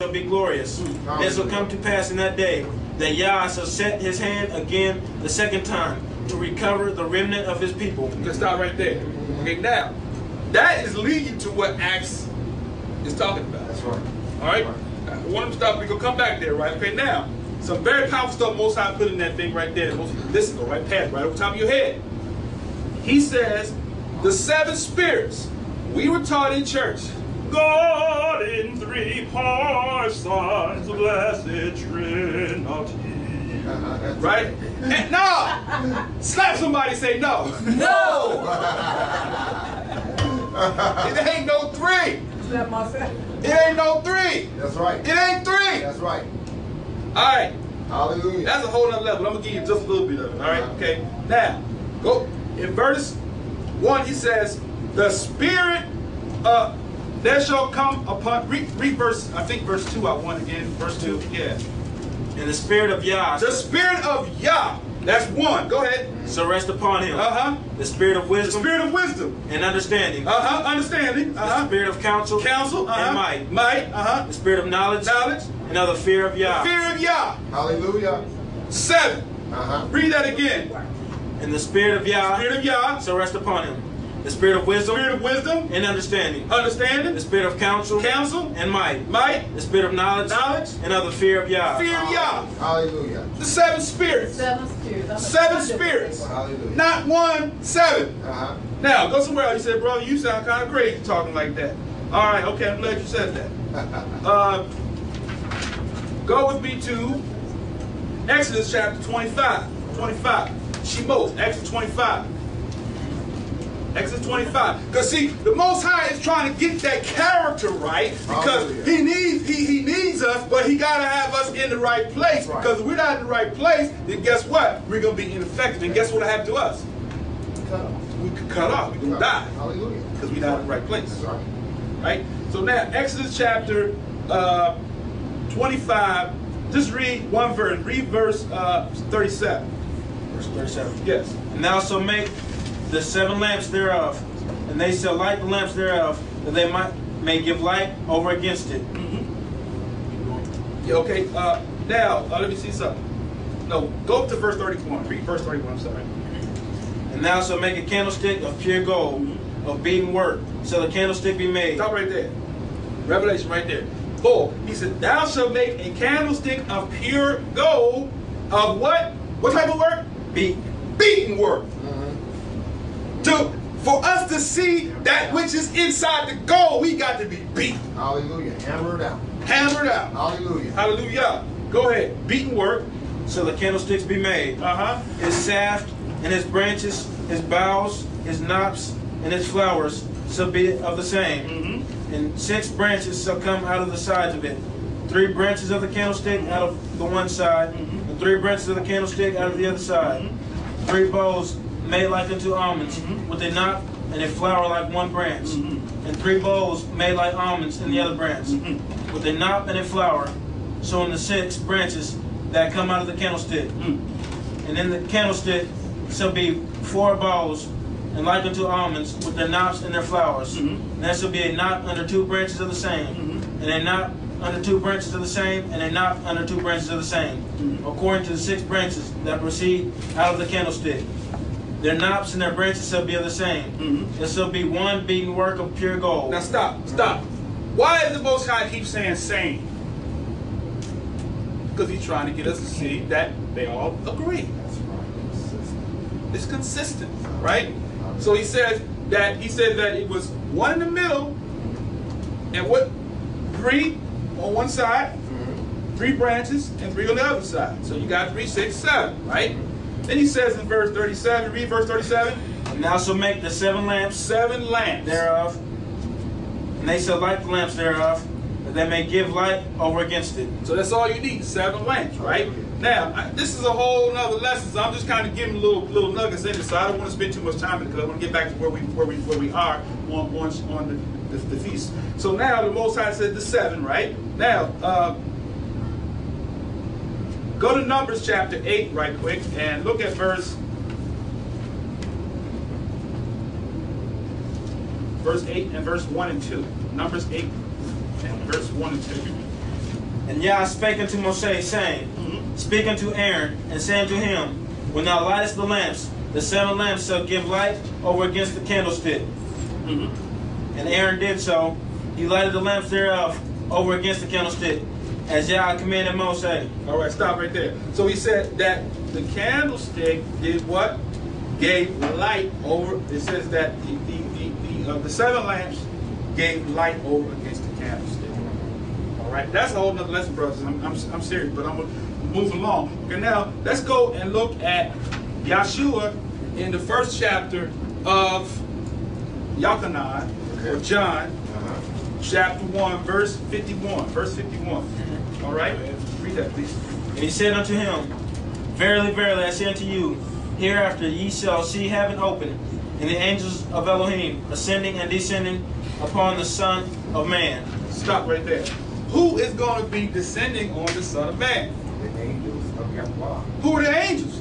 shall be glorious. This will come to pass in that day that Yah shall set his hand again the second time to recover the remnant of his people. Let's stop right there. Okay, now, that is leading to what Acts is talking about. That's right. All right? Uh, I want him to stop. We're going to come back there, right? Okay, now, some very powerful stuff Most High put in that thing right there. Most, listen, go right past, right over top of your head. He says, the seven spirits. We were taught in church. God in three persons, blessed Trinity. Uh-huh, Right? And no! Slap somebody say no. No! It ain't no three. Slap myself. It ain't no three. That's right. It ain't three. That's right. All right. Hallelujah. That's a whole other level. I'm gonna give you just a little bit of it. All right. Okay. Now, go in verse one. He says, "The Spirit, uh, there shall come upon." Read, read verse. I think verse two. I want again. Verse two. Yeah. And the spirit of Yah The Spirit of Yah. That's one. Go ahead. So rest upon him. Uh huh. The spirit of wisdom. The wisdom Spirit of wisdom. and understanding. Uh huh. Understanding. Uh huh. The spirit of counsel, Counsel. Uh huh. and might. Might. Uh huh. The spirit of knowledge, Knowledge. and of the fear of Yah. Fear of Yah. Hallelujah. Seven. Uh-huh. Read that again. And the spirit of Yah Spirit of Yah. shall rest upon him. The spirit of wisdom Spirit of wisdom. and understanding. Understanding. The spirit of counsel Counsel. and might. Might. The spirit of knowledge, Knowledge. and of the fear of Yah. Fear of Yah. Hallelujah. The seven spirits. Seven spirits. Seven spirits. Hallelujah. Not one, seven. Uh-huh. Now, go somewhere else. You said, brother, you sound kind of crazy talking like that. All right, okay, I'm glad you said that. Uh, go with me to Exodus chapter 25. 25. Shemos, Exodus 25. Exodus 25. Because see, the Most High is trying to get that character right because Hallelujah. he needs he, he needs us, but he gotta have us in the right place. Right. Because if we're not in the right place, then guess what? We're gonna be ineffective. And guess what will happen to us? Cut off. We could cut off, we're gonna die. Hallelujah. Because we're not in the right place. Right. Right? So now, Exodus chapter uh, 25, just read one verse. Read verse uh, 37. Verse 37. Yes. And thou shalt make the seven lamps thereof, and they shall light the lamps thereof, that they might may give light over against it. Yeah, okay. Uh, now, uh, let me see something. No, go up to verse 31. Read verse 31, I'm sorry. And thou shalt make a candlestick of pure gold, of beaten work, shall the candlestick be made. Stop right there. Revelation right there. Four. He said, Thou shalt make a candlestick of pure gold of what? What type of work? Beat. Beaten work. Mm-hmm. To for us to see that which is inside the gold, we got to be beat, Hallelujah. Hammer it out. hammered out. Hallelujah. Hallelujah. Go ahead. Beaten work. So the candlesticks be made. Uh-huh. His shaft and his branches, his boughs, his knops, and his flowers shall be of the same. Mm-hmm. And six branches shall come out of the sides of it. Three branches of the candlestick out of the one side, Mhm. and three branches of the candlestick out of the other side. Three bowls made like unto almonds, Mhm. with a knop and a flower like one branch. Mhm. And three bowls made like almonds in the other branch, Mhm. with a knop and a flower, showing the six branches that come out of the candlestick. Mm. And in the candlestick shall be four bowls, and like unto almonds, with their knops and their flowers. Mhm. And there shall be a knop under two branches of the same, Mhm. and a knop under two branches of the same, and a knop under two branches of the same, according to the six branches that proceed out of the candlestick. Their knops and their branches shall be the same. Mhm. It shall be one beaten work of pure gold. Now stop. Stop. Why is the Most High keep saying same? Because he's trying to get us to see that they all agree. That's right. It's consistent, right? So he says that he said that it was one in the middle, and what three on one side, Mhm. three branches, and three on the other side. So you got three, six, seven, right? Then he says in verse 37, read verse 37, And thou shalt make the seven lamps seven lamps. thereof, and they shall light the lamps thereof, that they may give light over against it. So that's all you need, seven lamps, right? Now, I, this is a whole nother lesson, so I'm just kind of giving little little nuggets in it, so I don't want to spend too much time in it because I want to get back to where we where we where we are on on, on the, the, the feast. So now the Most High said the seven, right? Now, uh, go to Numbers chapter eight right quick and look at verse verse eight and verse one and two. Numbers eight and verse one and two. And Yah spake unto Moshe, saying, Mhm. Speak unto Aaron, and say unto him, When thou lightest the lamps, the seven lamps shall give light over against the candlestick. Mhm. And Aaron did so. He lighted the lamps thereof over against the candlestick, as Yah commanded Moshe. All right, stop right there. So he said that the candlestick did what? Gave light over. It says that the the the, the, uh, the seven lamps gave light over against the candlestick. All right, that's a whole nother lesson, brothers. I'm, I'm, I'm serious, but I'm gonna move along. Okay, now let's go and look at Yahshua in the first chapter of Yachanan or John. Chapter one, verse fifty-one. Verse fifty-one. Uh-huh. All right, read that, please. And he said unto him, Verily, verily, I say unto you, hereafter ye shall see heaven open, and the angels of Elohim ascending and descending upon the Son of Man. Stop right there. Who is going to be descending on the Son of Man? The angels of Yahweh. Who are the angels?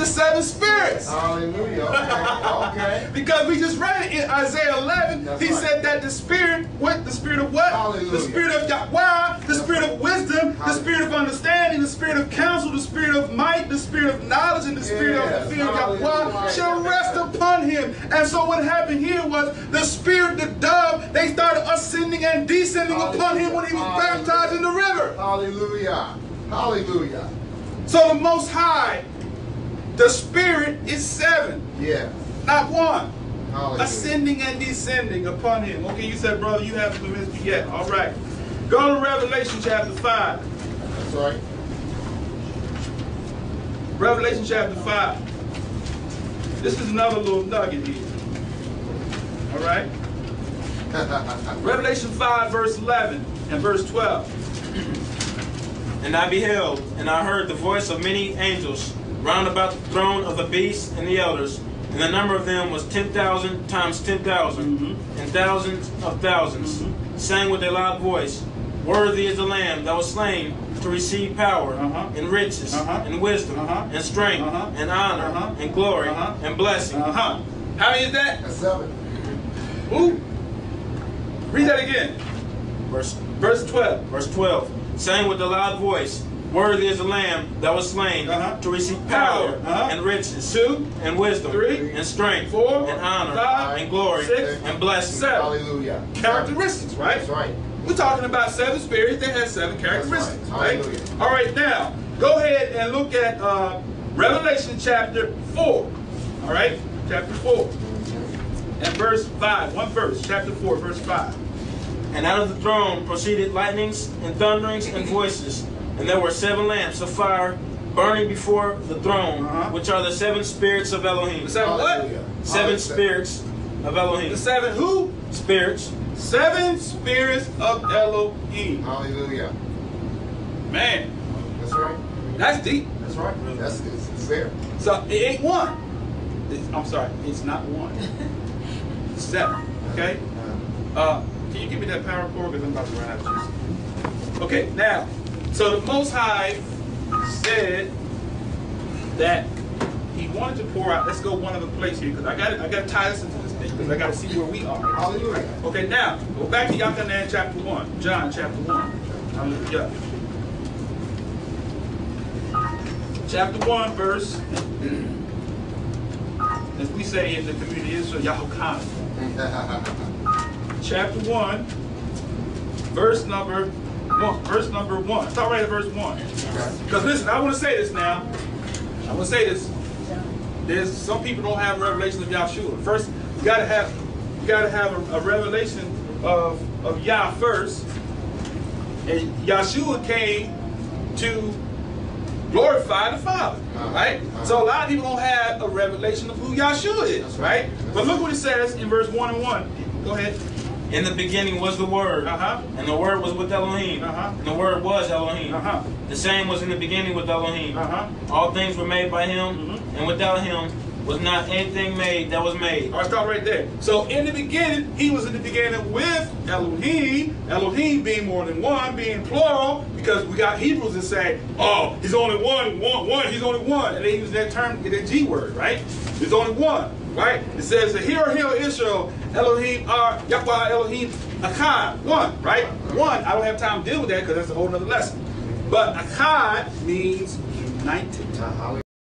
The seven spirits. Hallelujah. Okay. Okay. Because we just read it in Isaiah 11. That's he right. said that the spirit, what? The spirit of what? Hallelujah. The spirit of Yahweh, the spirit of wisdom, the spirit of understanding, the spirit of counsel, the spirit of might, the spirit of knowledge, and the spirit Yes. of the fear of Yahweh shall rest upon him. And so what happened here was the spirit, the dove, they started ascending and descending upon him when he was Hallelujah. baptized in the river. Hallelujah. Hallelujah. So the Most High, the spirit is seven, Yeah. not one. Hallelujah. ascending and descending upon him. Okay, you said, brother, you haven't convinced me yet. All right. Go to Revelation chapter 5. That's right. Revelation chapter 5. This is another little nugget here. All right. Revelation 5, verse 11 and verse 12. And I beheld, and I heard the voice of many angels round about the throne of the beast and the elders, and the number of them was ten thousand times ten thousand, Mhm. and thousands of 1000s saying with a loud voice, Worthy is the Lamb that was slain to receive power, Uh-huh. and riches, Uh-huh. and wisdom, Uh-huh. and strength, Uh-huh. and honor, Uh-huh. and glory, Uh-huh. and blessing. Huh. How many is that? That's seven. Who? Read that again. Verse, Verse 12. verse 12, saying with a loud voice, Worthy is the Lamb that was slain Uh-huh. to receive power, Uh-huh. and riches, Two, and wisdom, Three, and strength, four, and honor, five, and glory, six, and blessing. seven. Hallelujah. characteristics, right? That's right. We're talking about seven spirits that have seven characteristics, That's right. right? Hallelujah. All right, now go ahead and look at uh, Revelation chapter four. All right, chapter four and verse five. One verse, chapter four, verse five. And out of the throne proceeded lightnings and thunderings and voices, and there were seven lamps of fire burning before the throne, Uh-huh. which are the seven spirits of Elohim. The seven what? Seven Hallelujah. spirits of Elohim. The seven who? Spirits. Seven spirits of Elohim. Hallelujah. Man, That's right. that's deep. That's right. That's it's, it's there. So it ain't one. It's- I'm sorry, it's not one. It's seven. Okay. Uh, Uh, can you give me that power cord? Because I'm about to run out of juice. Okay, now, so the Most High said that He wanted to pour out. Let's go one other place here, because I got I got to tie this into this thing, because I got to see where we are. Hallelujah. Okay, now go back to Yachanan chapter one, John chapter one. Hallelujah. Chapter one, verse. As we say in the community, it's Yahokan. chapter 1, verse number one, verse number 1. Start right at verse 1. Because listen, I want to say this now. I want to say this. There's some people don't have a revelation of Yahshua. First, you gotta have you gotta have a, a revelation of, of Yah first. And Yahshua came to glorify the Father. Right? So a lot of people don't have a revelation of who Yahshua is, right? But look what it says in verse 1 and 1. Go ahead. In the beginning was the Word, Uh-huh. and the Word was with Elohim, Uh-huh. and the Word was Elohim. Uh-huh. The same was in the beginning with Elohim. Uh-huh. All things were made by Him, Mhm. and without Him was not anything made that was made. All right, stop right there. So in the beginning, he was in the beginning with Elohim. Elohim being more than one, being plural, because we got Hebrews that say, oh, he's only one, one, one, he's only one. And they use that term, that G word, right? There's only one, right? It says, hear, hear, Israel, Elohim are Yahweh Elohim Akkad, one, right? One, I don't have time to deal with that because that's a whole nother lesson. But Akkad means united.